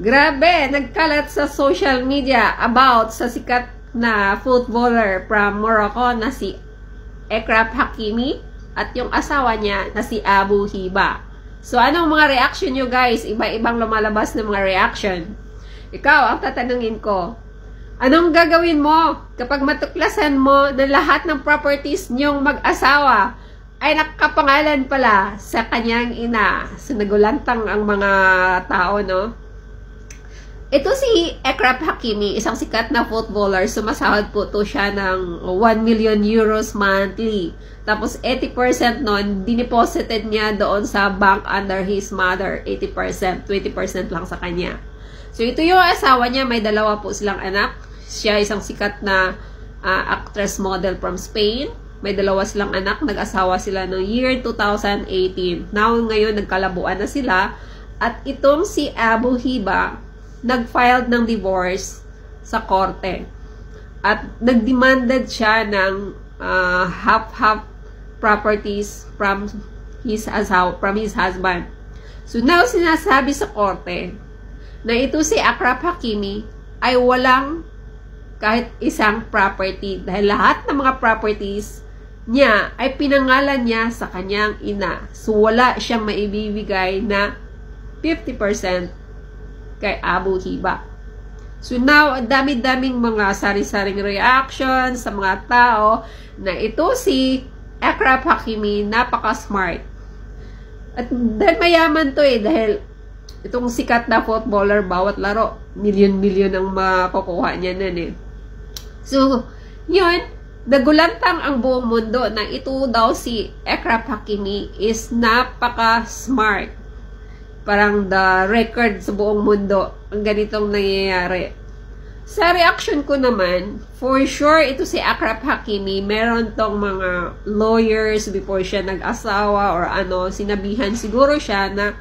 Grabe, nagkalat sa social media about sa sikat na footballer from Morocco na si Ekrap Hakimi at yung asawa niya na si Abu Hiba. So, anong mga reaction nyo guys? Iba-ibang lumalabas ng mga reaction. Ikaw, ang tatanungin ko, anong gagawin mo kapag matuklasan mo na lahat ng properties nyong mag-asawa ay nakapangalan pala sa kanyang ina? So, nagulantang ang mga tao, no? Ito si Ekrap Hakimi, isang sikat na footballer. Sumasahod po to siya ng 1 million euros monthly. Tapos 80% nun, dineposited niya doon sa bank under his mother. 80%, 20% lang sa kanya. So ito yung asawa niya, may dalawa po silang anak. Siya isang sikat na uh, actress model from Spain. May dalawa silang anak, nag-asawa sila noong year 2018. Now ngayon nagkalabuan na sila. At itong si Abu Hiba, nag-filed ng divorce sa korte. At nagdemanded siya ng uh, half-half properties from his asawa, from his husband. So now sinasabi sa korte na ito si Akrap Hakimi ay walang kahit isang property dahil lahat ng mga properties niya ay pinangalan niya sa kanyang ina. So wala siyang maibibigay na 50% kay Abu Hiba. So now, ang dami-daming mga sari-saring reaction sa mga tao na ito si Akrap Hakimi, napaka-smart. At dahil mayaman to eh, dahil itong sikat na footballer, bawat laro, milyon-milyon ang makukuha niya nun eh. So, yun, nagulantang ang buong mundo na ito daw si Akrap Hakimi is napaka-smart parang the record sa buong mundo ang ganitong nangyayari. Sa reaction ko naman, for sure, ito si Akrap Hakimi, meron tong mga lawyers before siya nag-asawa or ano, sinabihan siguro siya na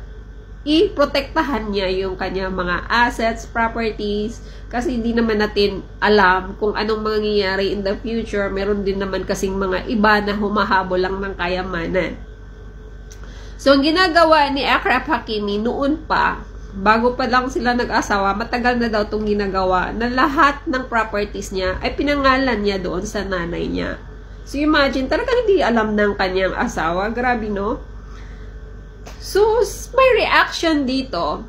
i-protektahan niya yung kanyang mga assets, properties, kasi hindi naman natin alam kung anong mangyayari in the future. Meron din naman kasing mga iba na humahabol lang ng kayamanan. So, ang ginagawa ni Akrap Hakimi noon pa, bago pa lang sila nag-asawa, matagal na daw itong ginagawa na lahat ng properties niya ay pinangalan niya doon sa nanay niya. So, imagine, talagang hindi alam ng kanyang asawa. Grabe, no? So, may reaction dito,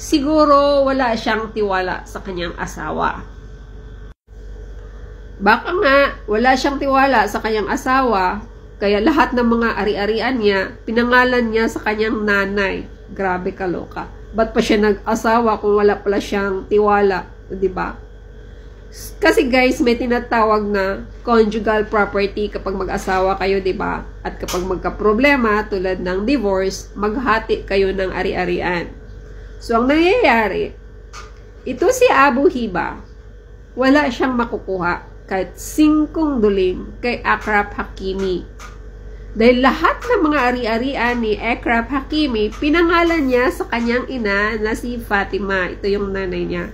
siguro wala siyang tiwala sa kanyang asawa. Baka nga, wala siyang tiwala sa kanyang asawa kaya lahat ng mga ari-arian niya, pinangalan niya sa kanyang nanay. Grabe kaloka. Ba't pa siya nag-asawa kung wala pala siyang tiwala? ba? Diba? Kasi guys, may tinatawag na conjugal property kapag mag-asawa kayo, 'di ba? At kapag magka-problema tulad ng divorce, maghati kayo ng ari-arian. So ang nangyayari, ito si Abu Hiba, wala siyang makukuha kahit singkong duling kay Akrap Hakimi. Dahil lahat ng mga ari-arian ni Akrap Hakimi, pinangalan niya sa kanyang ina na si Fatima. Ito yung nanay niya.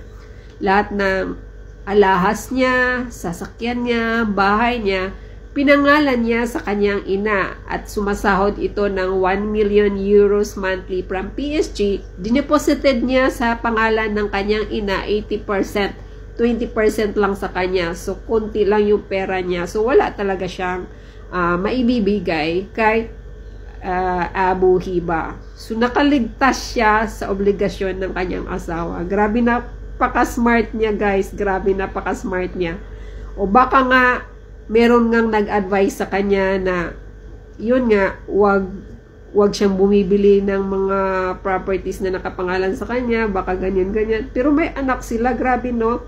Lahat ng alahas niya, sasakyan niya, bahay niya, pinangalan niya sa kanyang ina at sumasahod ito ng 1 million euros monthly from PSG. Dineposited niya sa pangalan ng kanyang ina 80%. 20% lang sa kanya. So, konti lang yung pera niya. So, wala talaga siyang uh, maibibigay kay uh, Abu Hiba. So, nakaligtas siya sa obligasyon ng kanyang asawa. Grabe na napaka-smart niya, guys. Grabe napaka-smart niya. O baka nga, meron ngang nag-advise sa kanya na, yun nga, wag wag siyang bumibili ng mga properties na nakapangalan sa kanya, baka ganyan-ganyan. Pero may anak sila, grabe no?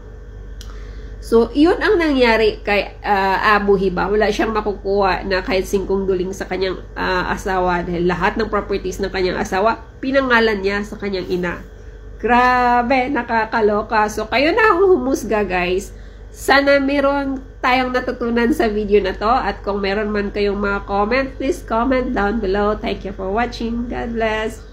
So, iyon ang nangyari kay uh, Abu Hiba. Wala siyang makukuha na kahit singkong duling sa kanyang uh, asawa dahil lahat ng properties ng kanyang asawa, pinangalan niya sa kanyang ina. Grabe, nakakaloka. So, kayo na ang humusga, guys. Sana meron tayong natutunan sa video na to. At kung meron man kayong mga comment, please comment down below. Thank you for watching. God bless.